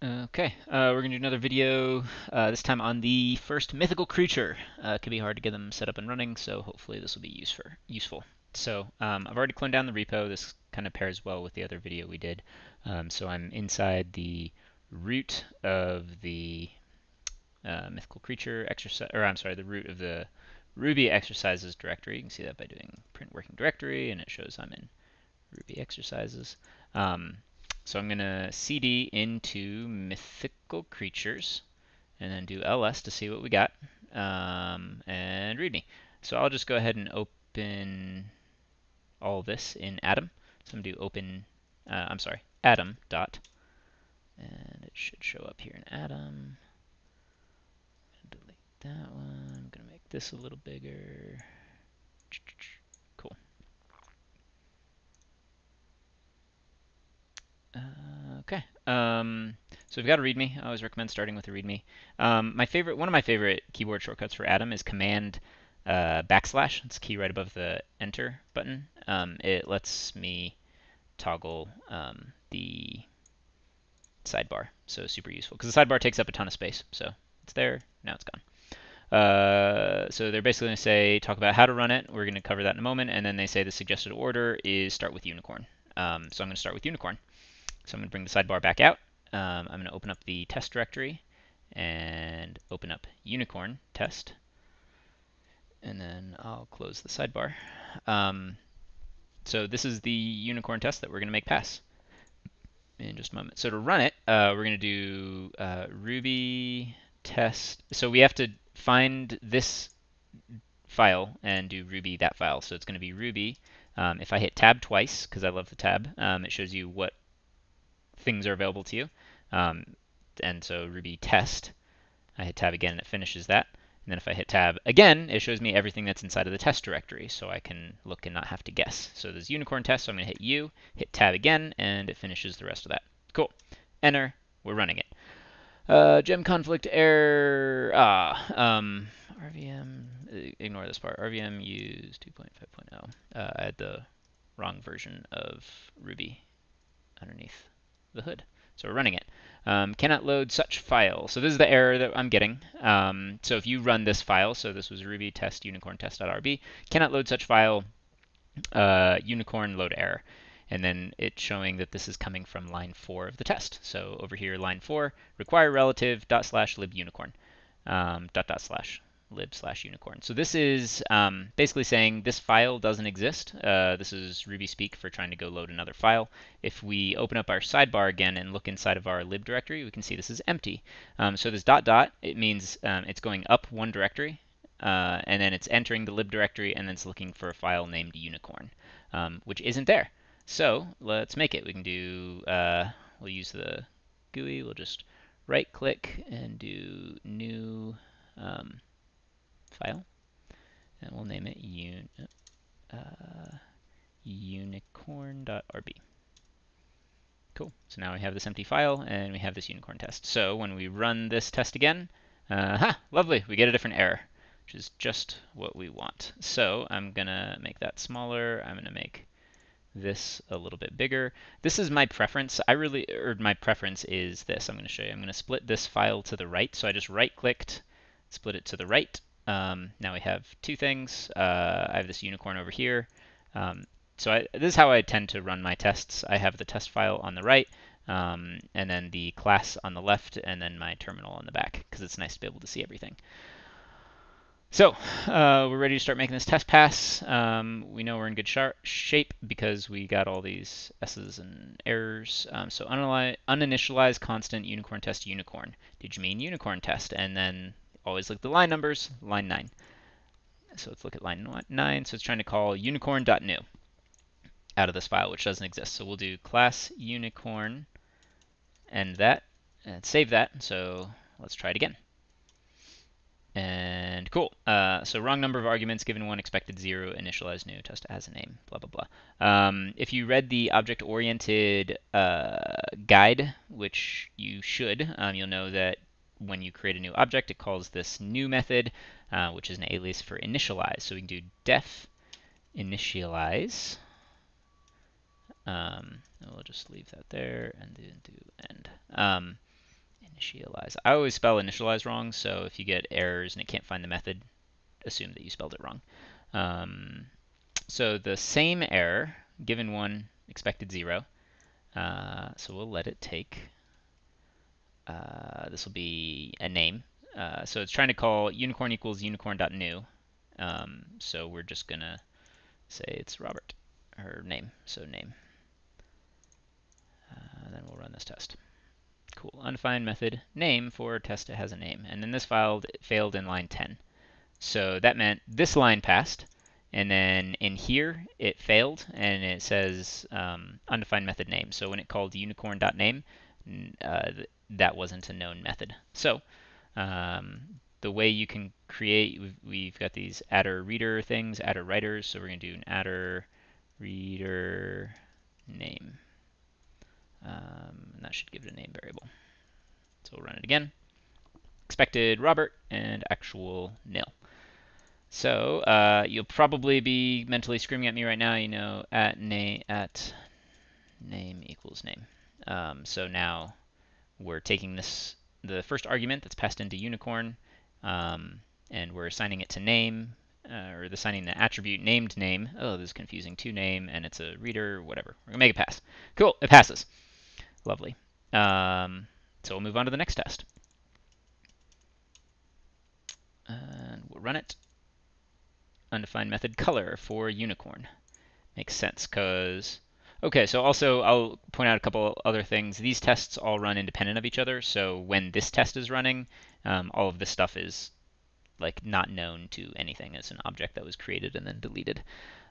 Okay, uh, we're going to do another video, uh, this time on the first mythical creature. Uh, it can be hard to get them set up and running, so hopefully this will be use for, useful. So um, I've already cloned down the repo. This kind of pairs well with the other video we did. Um, so I'm inside the root of the uh, mythical creature exercise, or I'm sorry, the root of the Ruby exercises directory. You can see that by doing print working directory, and it shows I'm in Ruby exercises. Um, so I'm going to cd into mythical creatures and then do ls to see what we got um, and readme. So I'll just go ahead and open all this in Atom. So I'm going to do open, uh, I'm sorry, Atom dot, and it should show up here in Atom. delete that one. I'm going to make this a little bigger. Uh, okay. Um, so we've got a README. I always recommend starting with a README. Um, my favorite, one of my favorite keyboard shortcuts for Atom is Command uh, backslash. It's key right above the Enter button. Um, it lets me toggle um, the sidebar, so super useful because the sidebar takes up a ton of space. So it's there. Now it's gone. Uh, so they're basically going to say, talk about how to run it. We're going to cover that in a moment. And then they say the suggested order is start with unicorn. Um, so I'm going to start with unicorn. So I'm going to bring the sidebar back out. Um, I'm going to open up the test directory and open up unicorn test. And then I'll close the sidebar. Um, so this is the unicorn test that we're going to make pass in just a moment. So to run it, uh, we're going to do uh, ruby test. So we have to find this file and do ruby that file. So it's going to be ruby. Um, if I hit tab twice, because I love the tab, um, it shows you what things are available to you. Um, and so Ruby test, I hit tab again and it finishes that. And then if I hit tab again, it shows me everything that's inside of the test directory, so I can look and not have to guess. So there's unicorn test, so I'm going to hit U, hit tab again, and it finishes the rest of that. Cool. Enter. We're running it. Uh, gem conflict error. Ah, um, RVM. Ignore this part. RVM use 2.5.0. Uh, I had the wrong version of Ruby underneath the hood. So we're running it. Um, cannot load such file. So this is the error that I'm getting. Um, so if you run this file, so this was ruby test unicorn test.rb, cannot load such file, uh, unicorn load error. And then it's showing that this is coming from line 4 of the test. So over here, line 4, require relative dot slash lib unicorn um, dot dot slash lib slash unicorn. So this is um, basically saying this file doesn't exist. Uh, this is Ruby speak for trying to go load another file. If we open up our sidebar again and look inside of our lib directory, we can see this is empty. Um, so this dot dot, it means um, it's going up one directory, uh, and then it's entering the lib directory, and then it's looking for a file named unicorn, um, which isn't there. So let's make it. We can do, uh, we'll use the GUI, we'll just right click and do new um, file, and we'll name it un uh, unicorn.rb. Cool. So now we have this empty file, and we have this unicorn test. So when we run this test again, uh, ha, lovely, we get a different error, which is just what we want. So I'm going to make that smaller. I'm going to make this a little bit bigger. This is my preference. I really, or my preference is this. I'm going to show you. I'm going to split this file to the right. So I just right-clicked, split it to the right, um, now we have two things. Uh, I have this unicorn over here. Um, so I, this is how I tend to run my tests. I have the test file on the right, um, and then the class on the left, and then my terminal on the back, because it's nice to be able to see everything. So uh, we're ready to start making this test pass. Um, we know we're in good shape because we got all these S's and errors. Um, so uninitialized constant unicorn test unicorn. Did you mean unicorn test? And then always look at the line numbers, line 9. So let's look at line 9. So it's trying to call unicorn.new out of this file, which doesn't exist. So we'll do class unicorn and that, and save that. So let's try it again. And cool. Uh, so wrong number of arguments given one expected zero initialize new test as a name. Blah blah blah. Um, if you read the object-oriented uh, guide, which you should, um, you'll know that when you create a new object, it calls this new method, uh, which is an alias for initialize. So we can do def initialize. Um, we'll just leave that there and then do end. Um, Initialize. I always spell initialize wrong, so if you get errors and it can't find the method, assume that you spelled it wrong. Um, so the same error, given one, expected zero. Uh, so we'll let it take, uh, this will be a name. Uh, so it's trying to call unicorn equals unicorn.new. Um, so we're just going to say it's Robert, her name, so name. Uh, then we'll run this test. Cool. Undefined method name for test that has a name. And then this file failed in line 10. So that meant this line passed, and then in here it failed, and it says um, undefined method name. So when it called unicorn.name, uh, that wasn't a known method. So um, the way you can create, we've, we've, got these attr reader things, attr writers. So we're going to do an attr reader name. Um, and that should give it a name variable. So we'll run it again. Expected Robert and actual nil. So uh, you'll probably be mentally screaming at me right now, you know, at name at name equals name. Um, so now we're taking this the first argument that's passed into unicorn, um, and we're assigning it to name, uh, or assigning the attribute named name. Oh, this is confusing. To name, and it's a reader, whatever. We're gonna make it pass. Cool, it passes. Lovely. Um, so we'll move on to the next test. And we'll run it. Undefined method color for unicorn. Makes sense because Okay, so also I'll point out a couple other things. These tests all run independent of each other, so when this test is running, um, all of this stuff is like not known to anything as an object that was created and then deleted.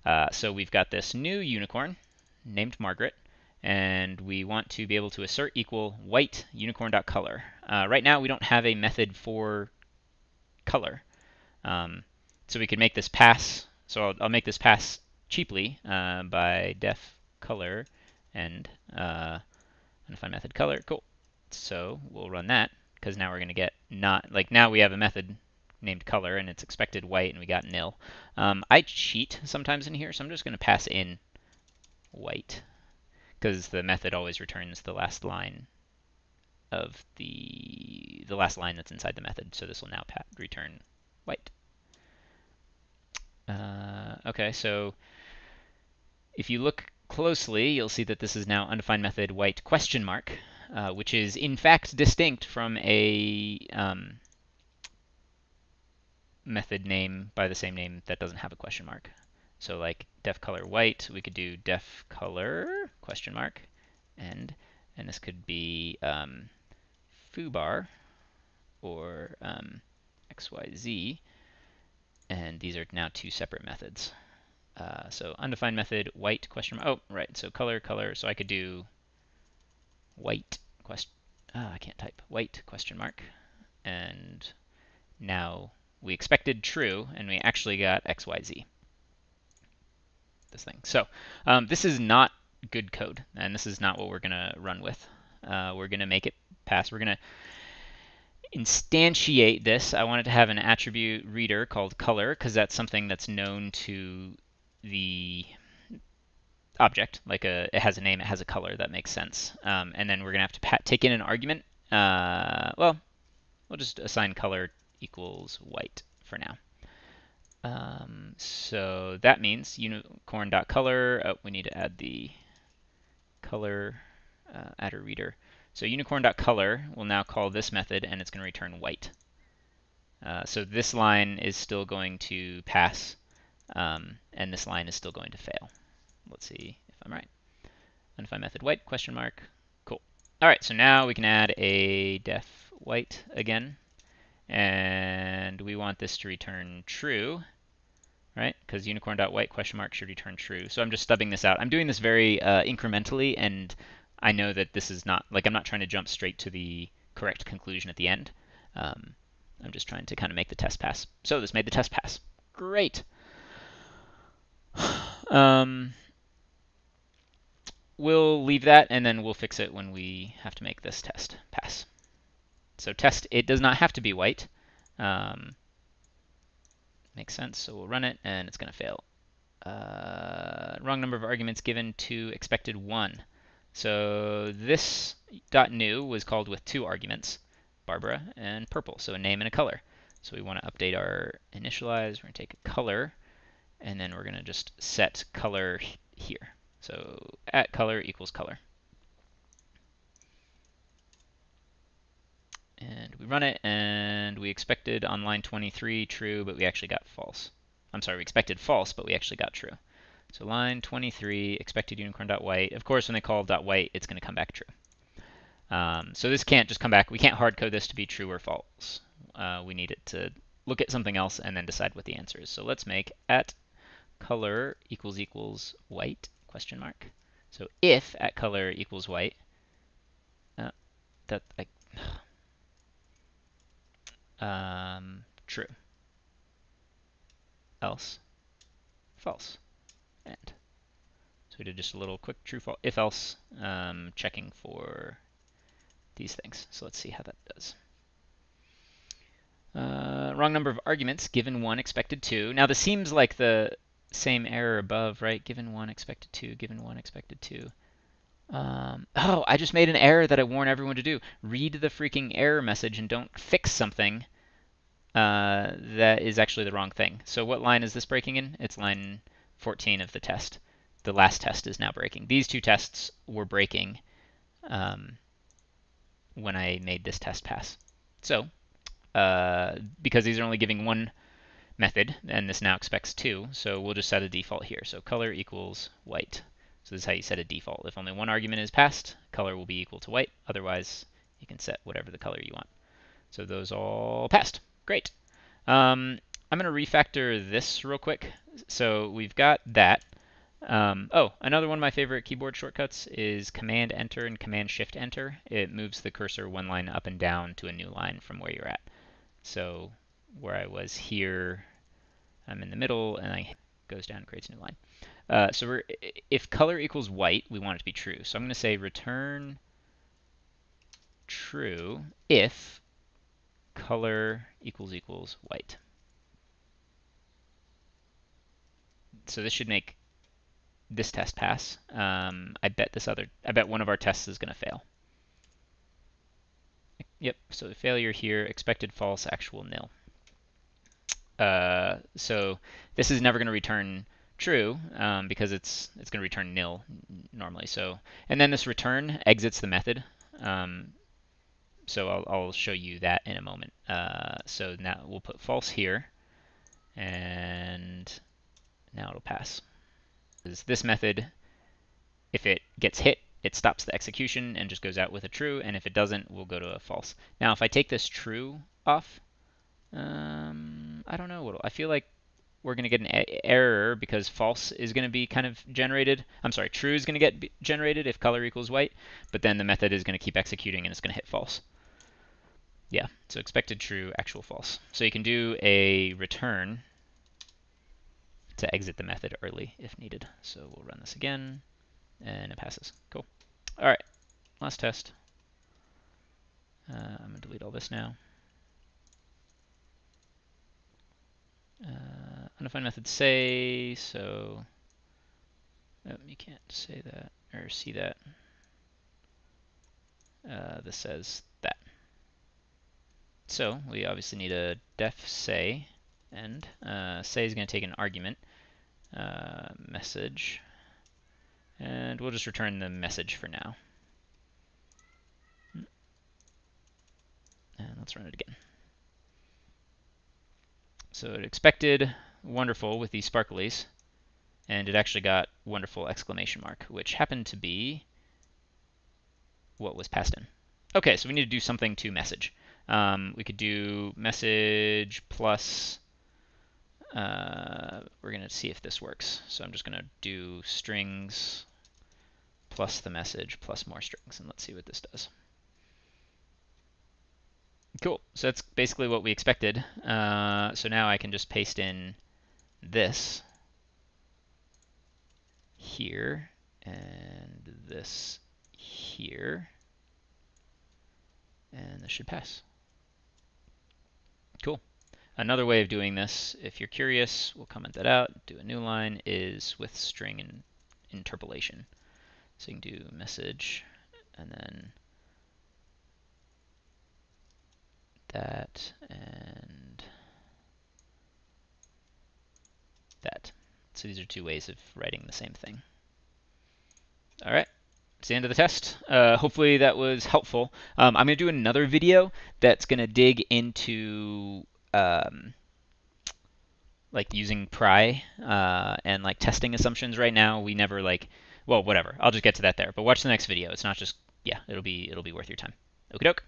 Uh, so we've got this new unicorn named Margaret, and we want to be able to assert equal white unicorn.color. Uh, right now we don't have a method for color. Um, so we could make this pass, so I'll, I'll make this pass cheaply uh, by def color and uh, undefined method color. Cool. So we'll run that because now we're going to get not like now we have a method named color and it's expected white and we got nil. Um, I cheat sometimes in here, so I'm just going to pass in white because the method always returns the last line of the the last line that's inside the method. So this will now return white. Uh, okay, so if you look closely, you'll see that this is now undefined method white question mark, uh, which is in fact distinct from a um, method name by the same name that doesn't have a question mark. So like def color white, we could do def color question mark, and and this could be um, foobar or um, xyz, and these are now two separate methods. Uh, so undefined method white question mark. Oh, right. So color, color. So I could do white question. Ah, I can't type. White question mark. And now we expected true, and we actually got XYZ. This thing. So um, this is not good code, and this is not what we're going to run with. Uh, we're going to make it pass. We're going to instantiate this. I wanted to have an attribute reader called color because that's something that's known to the object, like a, it has a name, it has a color, that makes sense. Um, and then we're going to have to take in an argument. Uh, well, we'll just assign color equals white for now. Um, so that means unicorn.color, oh, we need to add the color uh, attr reader. So unicorn.color will now call this method and it's going to return white. Uh, so this line is still going to pass um, and this line is still going to fail. Let's see if I'm right. Undefined method white, question mark. Cool. All right, so now we can add a def white again. And we want this to return true, right? Because unicorn.white question mark should return true. So I'm just stubbing this out. I'm doing this very uh, incrementally, and I know that this is not, like I'm not trying to jump straight to the correct conclusion at the end. Um, I'm just trying to kind of make the test pass. So this made the test pass. Great. Um, we'll leave that and then we'll fix it when we have to make this test pass. So test, it does not have to be white. Um, makes sense, so we'll run it and it's going to fail. Uh, wrong number of arguments given to expected one. So this dot new was called with two arguments. Barbara and purple, so a name and a color. So we want to update our initialize. We're going to take a color, and then we're going to just set color here. So at color equals color. And we run it, and we expected on line 23 true, but we actually got false. I'm sorry, we expected false, but we actually got true. So line 23, expected unicorn.white. Of course, when they call .white, it's going to come back true. Um, so this can't just come back. We can't hard code this to be true or false. Uh, we need it to look at something else and then decide what the answer is. So let's make at color equals equals white question mark. So if at color equals white, uh, that like um, true. Else false. End. So we did just a little quick true false if else um, checking for these things. So let's see how that does. Uh, wrong number of arguments, given 1, expected 2. Now this seems like the same error above, right? Given 1, expected 2, given 1, expected 2. Um, oh, I just made an error that I warn everyone to do. Read the freaking error message and don't fix something uh, that is actually the wrong thing. So what line is this breaking in? It's line 14 of the test. The last test is now breaking. These two tests were breaking um, when I made this test pass. So, uh, because these are only giving one method, and this now expects two, so we'll just set a default here. So color equals white. So this is how you set a default. If only one argument is passed, color will be equal to white. Otherwise, you can set whatever the color you want. So those all passed. Great. Um, I'm going to refactor this real quick. So we've got that. Um, oh, another one of my favorite keyboard shortcuts is Command Enter and Command Shift Enter. It moves the cursor one line up and down to a new line from where you're at. So where I was here, I'm in the middle, and I goes down and creates a new line. Uh, so we're, if color equals white, we want it to be true. So I'm going to say return true if color equals equals white. So this should make this test pass. Um, I bet this other, I bet one of our tests is going to fail. Yep, so failure here, expected false, actual nil. Uh, so this is never going to return true um, because it's it's going to return nil normally. So and then this return exits the method. Um, so I'll, I'll, show you that in a moment. Uh, so now we'll put false here, and now it'll pass is this method, if it gets hit, it stops the execution and just goes out with a true, and if it doesn't, we'll go to a false. Now, if I take this true off, um, I don't know what I feel like we're going to get an error because false is going to be kind of generated. I'm sorry, true is going to get generated if color equals white, but then the method is going to keep executing and it's going to hit false. Yeah, so expected true, actual false. So you can do a return to exit the method early if needed. So we'll run this again, and it passes. Cool. All right, last test. Uh, I'm going to delete all this now. Undefined method say, so oh, you can't say that or see that. Uh, this says that. So we obviously need a def say end. Uh, say is going to take an argument uh, message. And we'll just return the message for now. And let's run it again. So it expected wonderful with these sparklies, and it actually got wonderful exclamation mark, which happened to be what was passed in. Okay, so we need to do something to message. Um, we could do message plus uh, we're going to see if this works. So I'm just going to do strings plus the message plus more strings, and let's see what this does. Cool. So that's basically what we expected. Uh, so now I can just paste in this here and this here, and this should pass. Cool. Another way of doing this, if you're curious, we'll comment that out, do a new line, is with string and interpolation. So you can do message and then that, and that. These are two ways of writing the same thing. All right. It's the end of the test. Uh, hopefully that was helpful. Um, I'm going to do another video that's going to dig into um, like using pry uh, and like testing assumptions. Right now, we never like, well, whatever. I'll just get to that there. But watch the next video. It's not just, yeah, it'll be it'll be worth your time. Okie doke.